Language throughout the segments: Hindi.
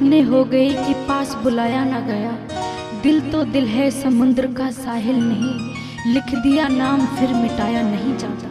इतने हो गए कि पास बुलाया ना गया। दिल तो दिल है समुद्र का साहिल नहीं, लिख दिया नाम फिर मिटाया नहीं जाता।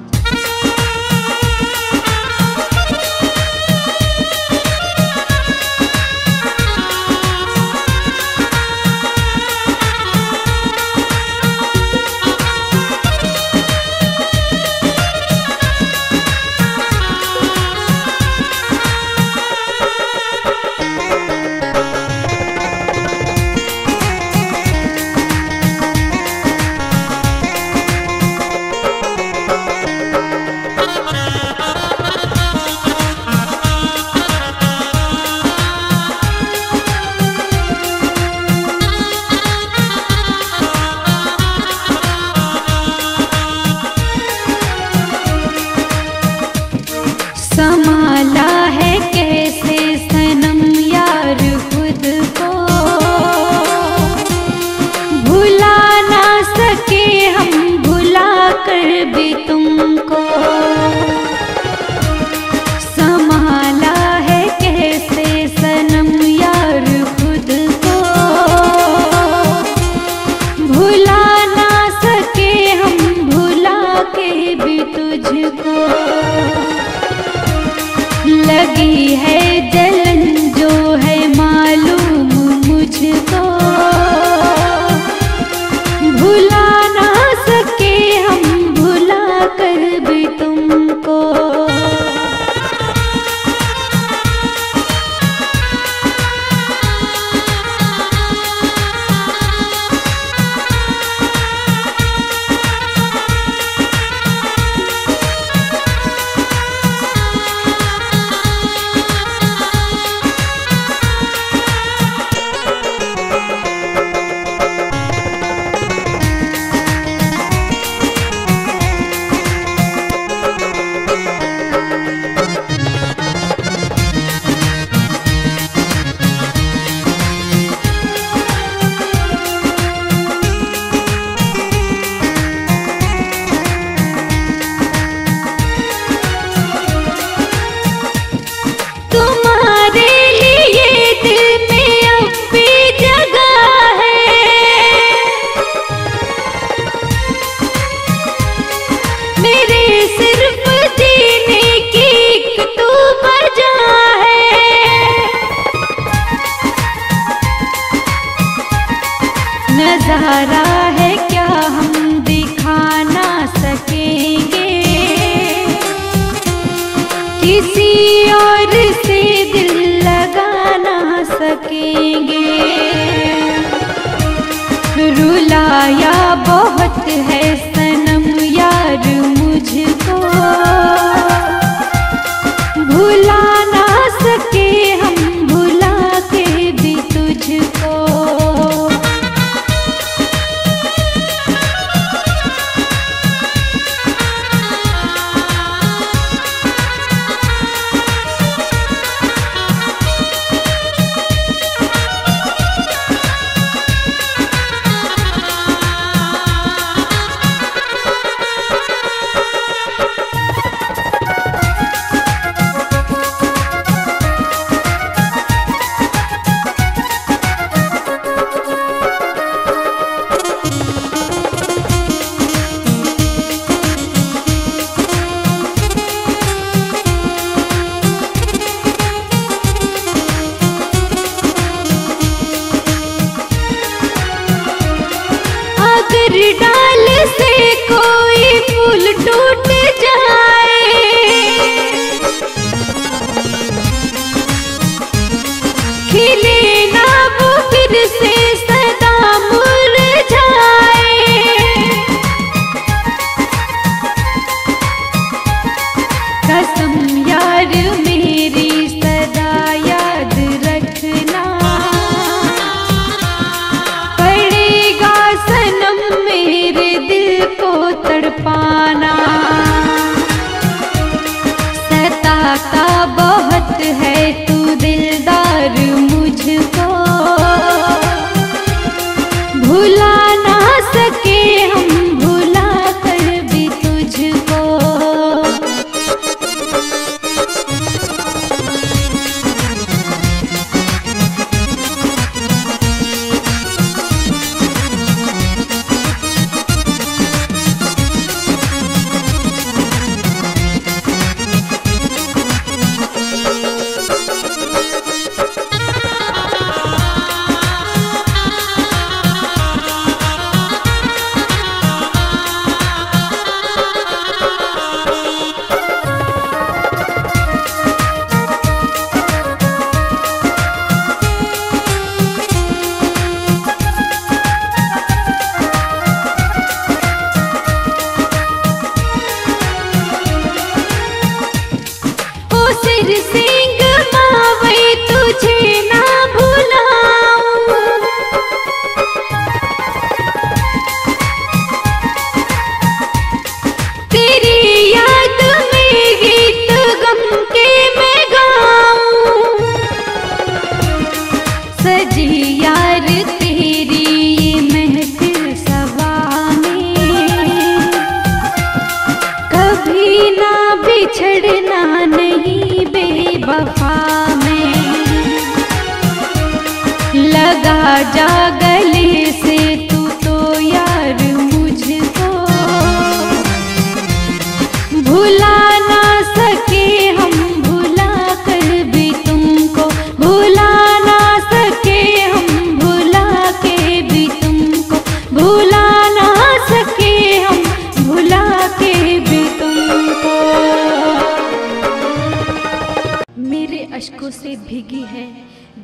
से भीगी है।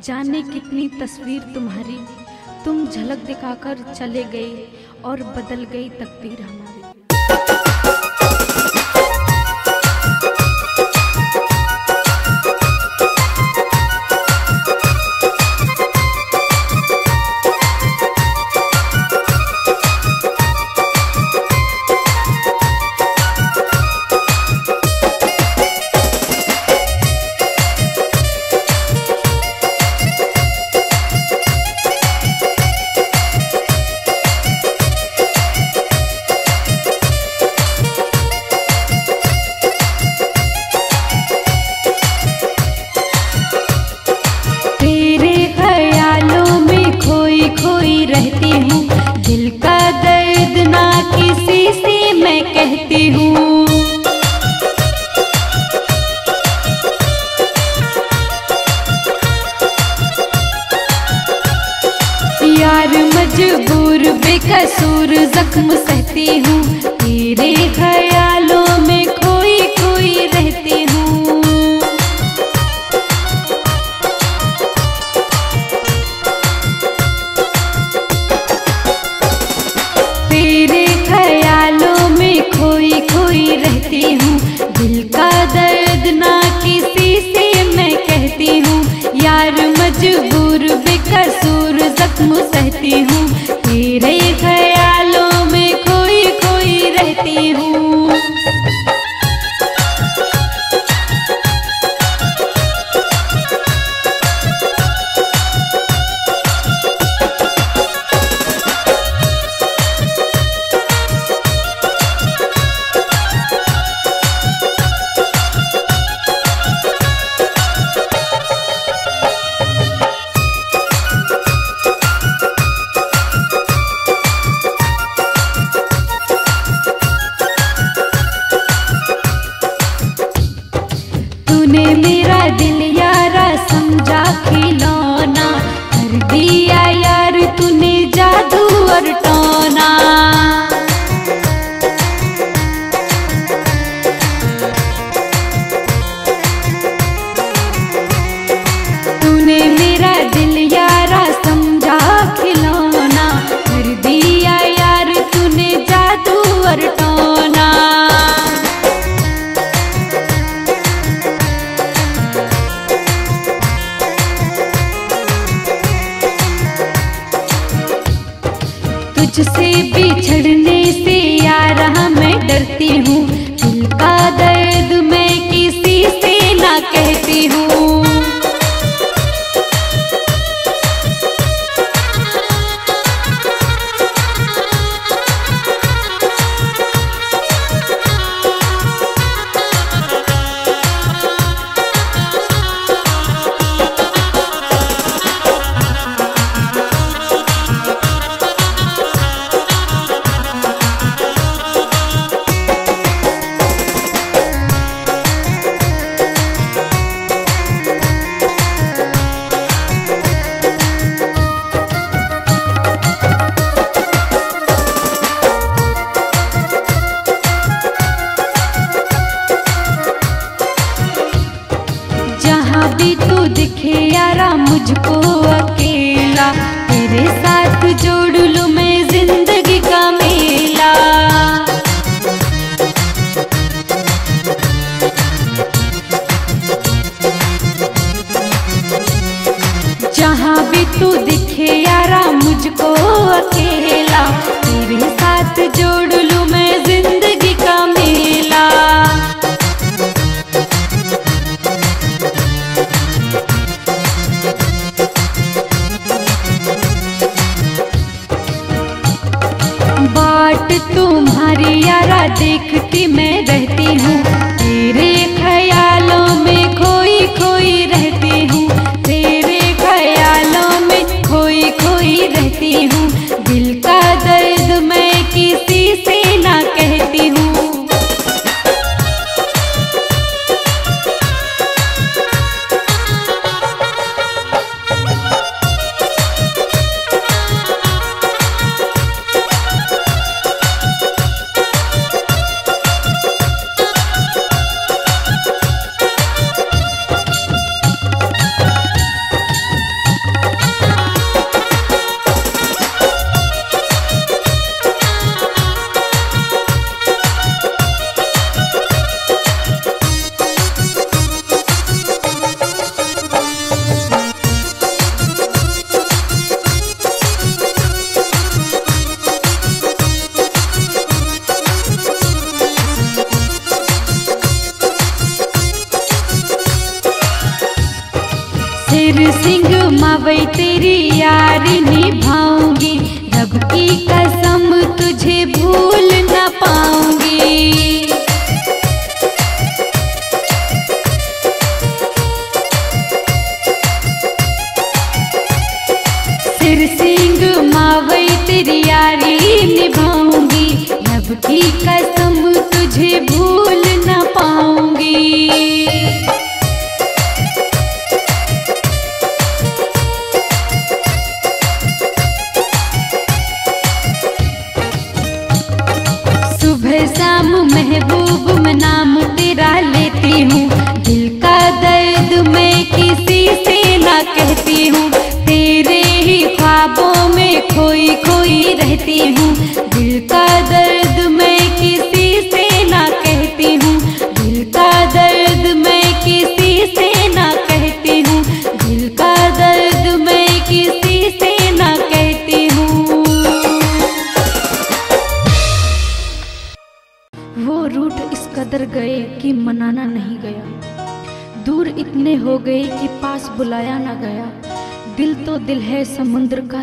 जाने कितनी तस्वीर तुम्हारी। तुम झलक दिखाकर चले गए और बदल गई तकदीर हमारी।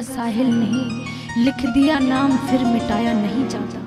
साहिल नहीं लिख दिया नाम फिर मिटाया नहीं जाता।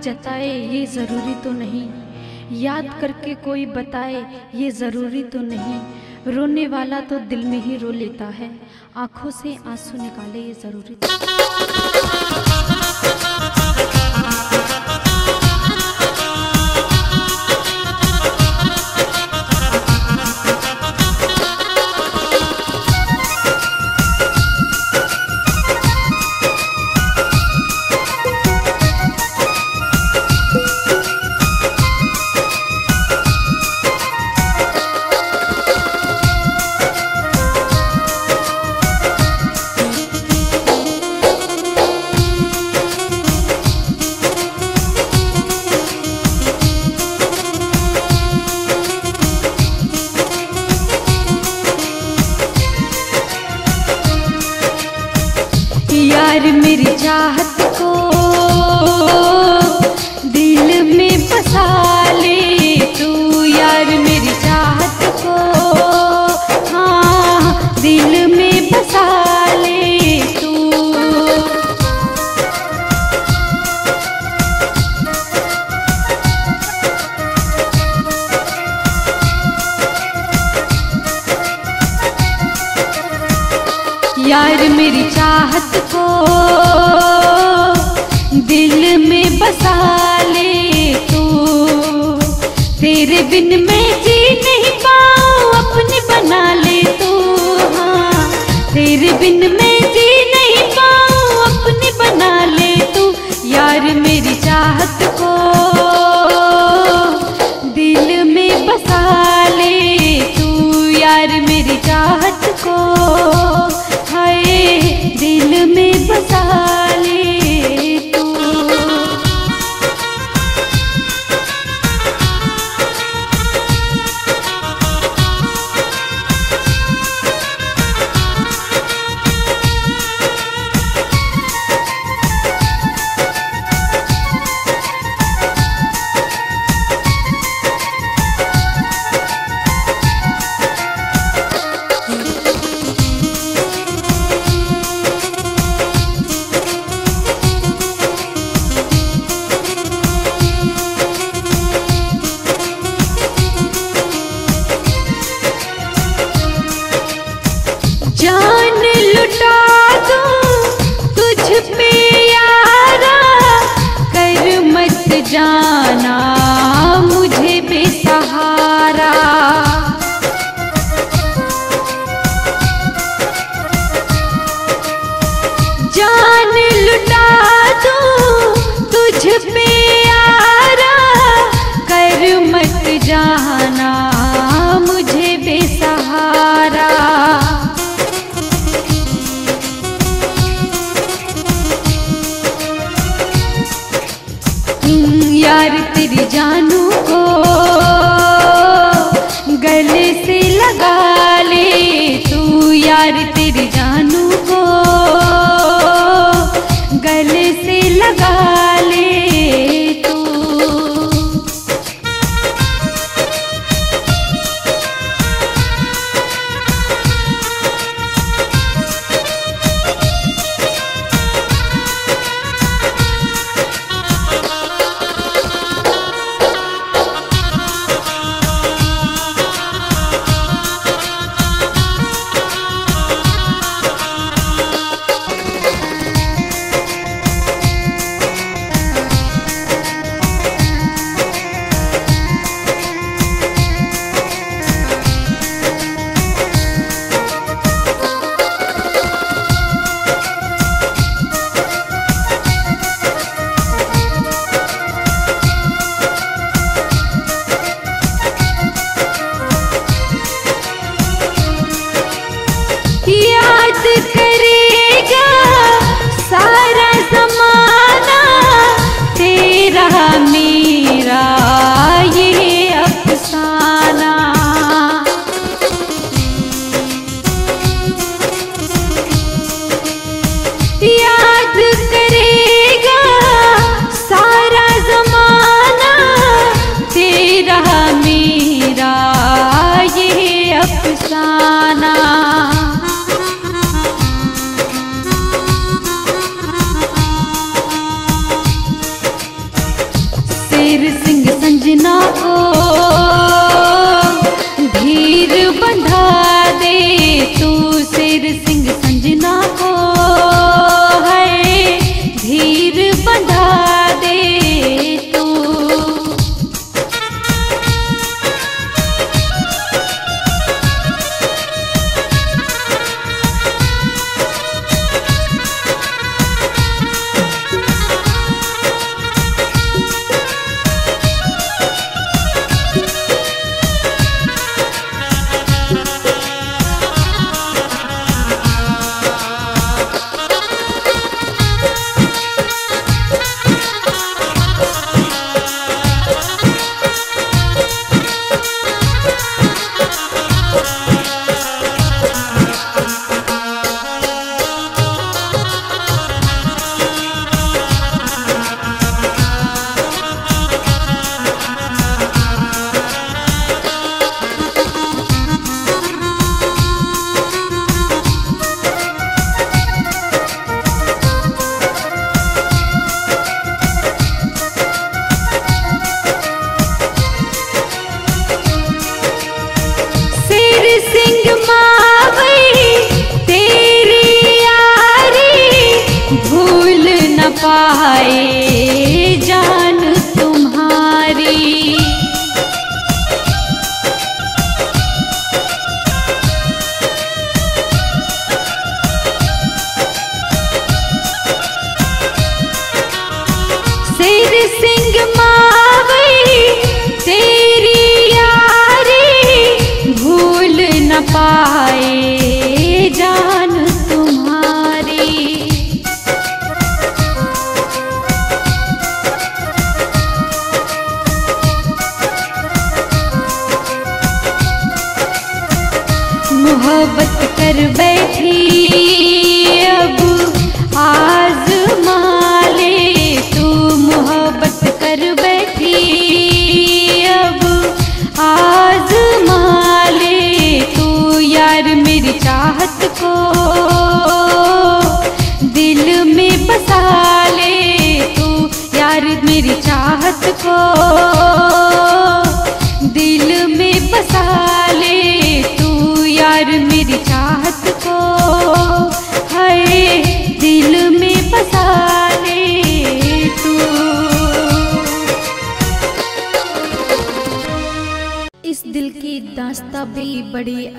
जताए, ये ज़रूरी तो नहीं। याद करके कोई बताए, ये ज़रूरी तो नहीं। रोने वाला तो दिल में ही रो लेता है। आँखों से आँसू निकाले, ये ज़रूरी तो नहीं।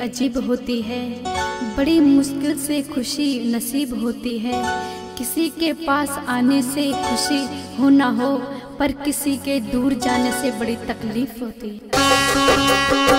अजीब होती है। बड़ी मुश्किल से खुशी नसीब होती है। किसी के पास आने से खुशी हो ना हो, पर किसी के दूर जाने से बड़ी तकलीफ़ होती है।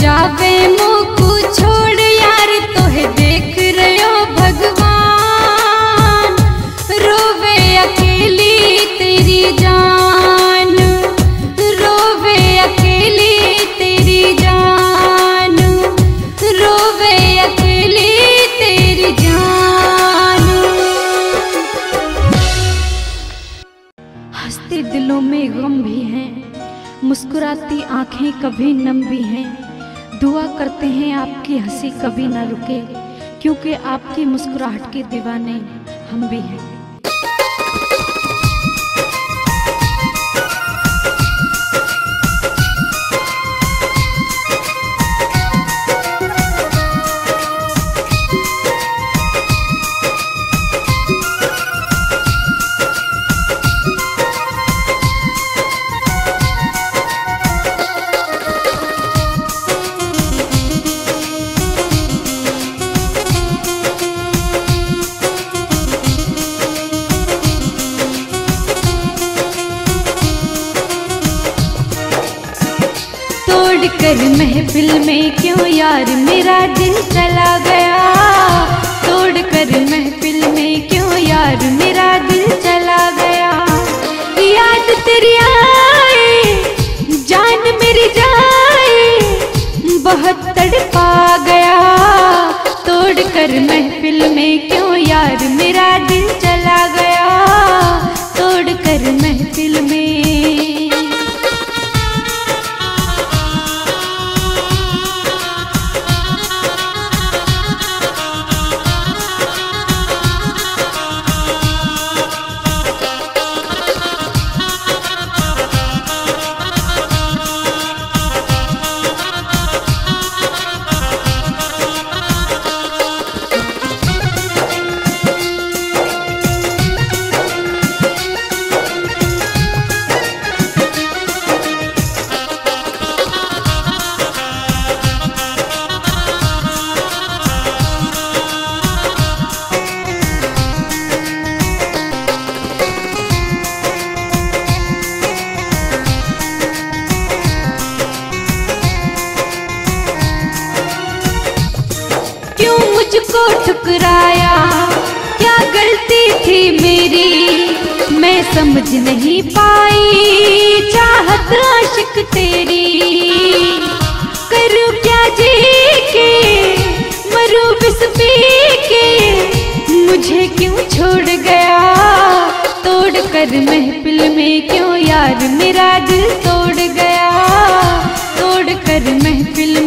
बुलावे मोकू छोड़ यार तोहे देख रहो भगवान। रोवे अकेली तेरी जान, रोवे अकेली तेरी जान, रोवे अकेली तेरी जान। हँसते दिलों में गम भी हैं, मुस्कुराती आँखें कभी नम भी हैं। दुआ करते हैं आपकी हँसी कभी ना रुके, क्योंकि आपकी मुस्कुराहट के दीवाने हम भी हैं। में क्यों यार मेरा दिल चला गया? तोड़ कर महफिल में क्यों यार मेरा दिल चला गया? याद तेरी आए, जान मेरी जाए, बहुत तड़पा गया। तोड़ कर महफिल कर महफिल